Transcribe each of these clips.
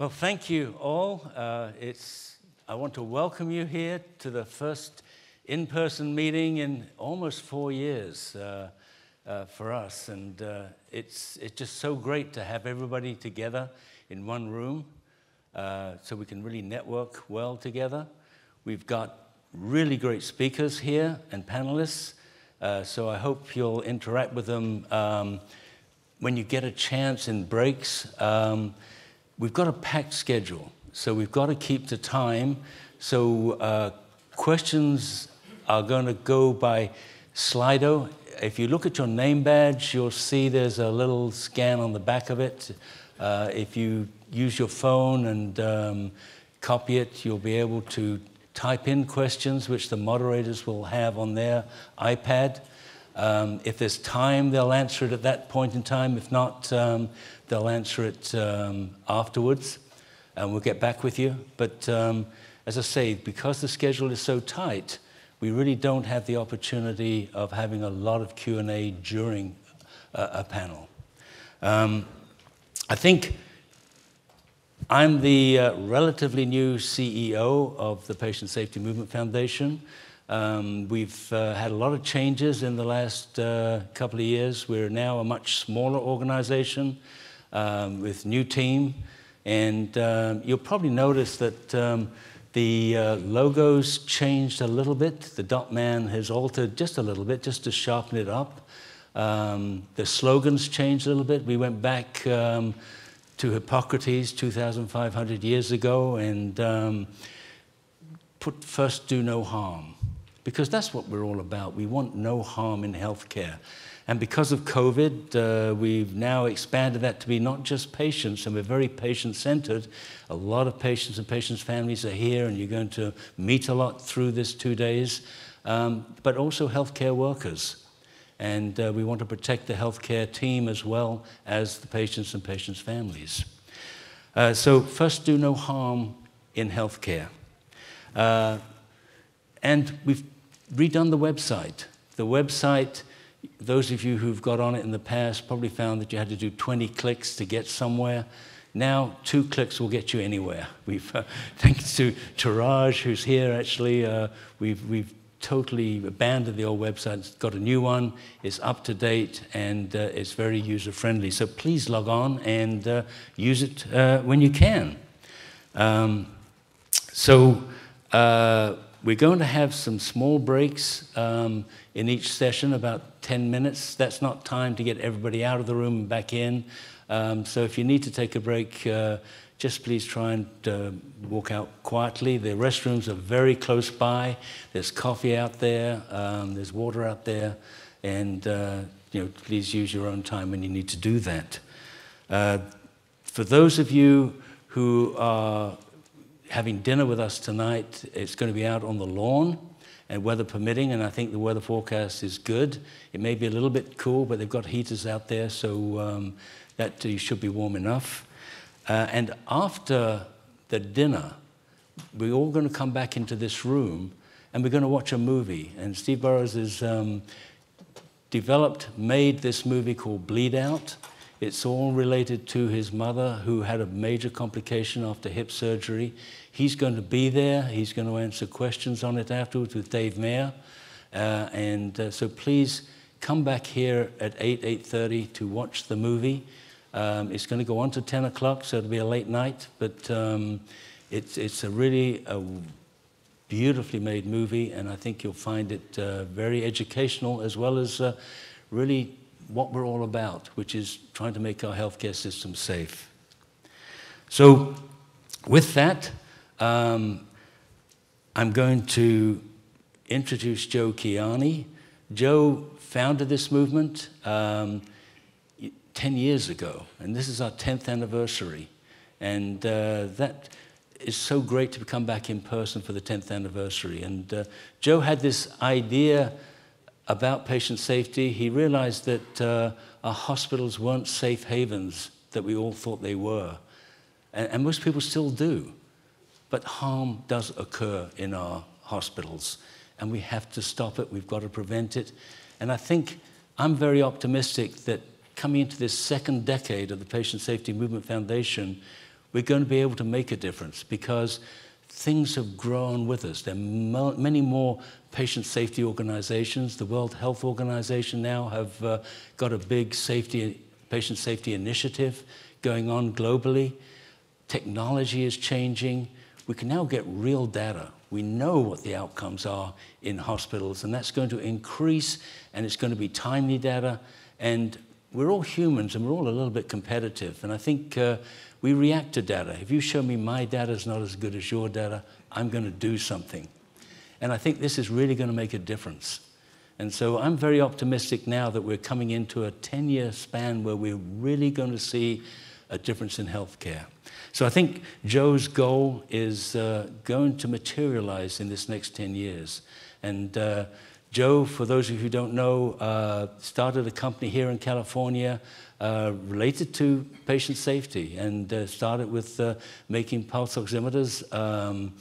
Well, thank you all. Uh, it's, I want to welcome you here to the first in person meeting in almost four years uh, uh, for us. And uh, it's, it's just so great to have everybody together in one room uh, so we can really network well together. We've got really great speakers here and panelists. Uh, so I hope you'll interact with them um, when you get a chance in breaks. Um, we've got a packed schedule, so we've got to keep to time. So uh, questions are going to go by Slido. If you look at your name badge, you'll see there's a little scan on the back of it. Uh, if you use your phone and um, copy it, you'll be able to type in questions, which the moderators will have on their iPad. Um, if there's time, they'll answer it at that point in time. If not, um, they'll answer it um, afterwards, and we'll get back with you. But um, as I say, because the schedule is so tight, we really don't have the opportunity of having a lot of Q&A during a, a panel. Um, I think I'm the uh, relatively new CEO of the Patient Safety Movement Foundation. Um, we've uh, had a lot of changes in the last uh, couple of years. We're now a much smaller organization um, with new team. And um, you'll probably notice that um, the uh, logo's changed a little bit. The dot man has altered just a little bit, just to sharpen it up. Um, the slogans changed a little bit. We went back um, to Hippocrates 2,500 years ago and put first do no harm because that's what we're all about. We want no harm in healthcare. And because of COVID, uh, we've now expanded that to be not just patients, and we're very patient centered. A lot of patients and patients' families are here, and you're going to meet a lot through this two days, um, but also healthcare workers. And uh, we want to protect the healthcare team as well as the patients and patients' families. Uh, so, first, do no harm in healthcare. Uh, and we've redone the website. The website, those of you who've got on it in the past probably found that you had to do 20 clicks to get somewhere. Now, two clicks will get you anywhere. We've, uh, thanks to Taraj, who's here actually, uh, we've, we've totally abandoned the old website, it's got a new one, it's up to date, and uh, it's very user friendly. So please log on and uh, use it uh, when you can. Um, so, uh, we're going to have some small breaks um, in each session, about 10 minutes. That's not time to get everybody out of the room and back in. Um, so if you need to take a break, uh, just please try and uh, walk out quietly. The restrooms are very close by. There's coffee out there, um, there's water out there, and uh, you know, please use your own time when you need to do that. Uh, for those of you who are having dinner with us tonight. It's going to be out on the lawn and weather permitting, and I think the weather forecast is good. It may be a little bit cool, but they've got heaters out there, so um, that should be warm enough. Uh, and after the dinner, we're all going to come back into this room and we're going to watch a movie. And Steve Burrows has um, developed, made this movie called Bleed Out. It's all related to his mother, who had a major complication after hip surgery. He's going to be there. He's going to answer questions on it afterwards with Dave Mayer. Uh, and uh, so please come back here at 8, 8.30 to watch the movie. Um, it's going to go on to 10 o'clock, so it'll be a late night. But um, it's, it's a really a beautifully made movie, and I think you'll find it uh, very educational as well as uh, really what we're all about, which is trying to make our healthcare system safe. So, with that, um, I'm going to introduce Joe Kiani. Joe founded this movement um, 10 years ago, and this is our 10th anniversary. And uh, that is so great to come back in person for the 10th anniversary. And uh, Joe had this idea about patient safety. He realized that uh, our hospitals weren't safe havens that we all thought they were. And, and most people still do. But harm does occur in our hospitals, and we have to stop it. We've got to prevent it. And I think I'm very optimistic that coming into this second decade of the Patient Safety Movement Foundation, we're going to be able to make a difference because things have grown with us. There are many more patient safety organizations. The World Health Organization now have uh, got a big safety, patient safety initiative going on globally. Technology is changing. We can now get real data. We know what the outcomes are in hospitals, and that's going to increase, and it's going to be timely data. And we're all humans, and we're all a little bit competitive. And I think uh, we react to data. If you show me my data is not as good as your data, I'm going to do something. And I think this is really going to make a difference. And so I'm very optimistic now that we're coming into a 10 year span where we're really going to see a difference in healthcare. So I think Joe's goal is uh, going to materialize in this next 10 years. And uh, Joe, for those of you who don't know, uh, started a company here in California uh, related to patient safety and uh, started with uh, making pulse oximeters um,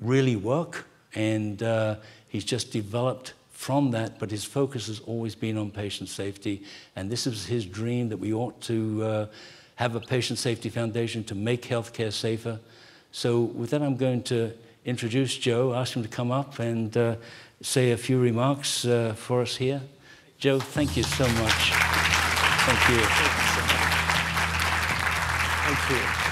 really work. And uh, he's just developed from that, but his focus has always been on patient safety. And this is his dream that we ought to uh, have a patient safety foundation to make healthcare safer. So, with that, I'm going to introduce Joe, ask him to come up and say a few remarks uh, for us here. Joe, thank you so much. Thank you. Thank you.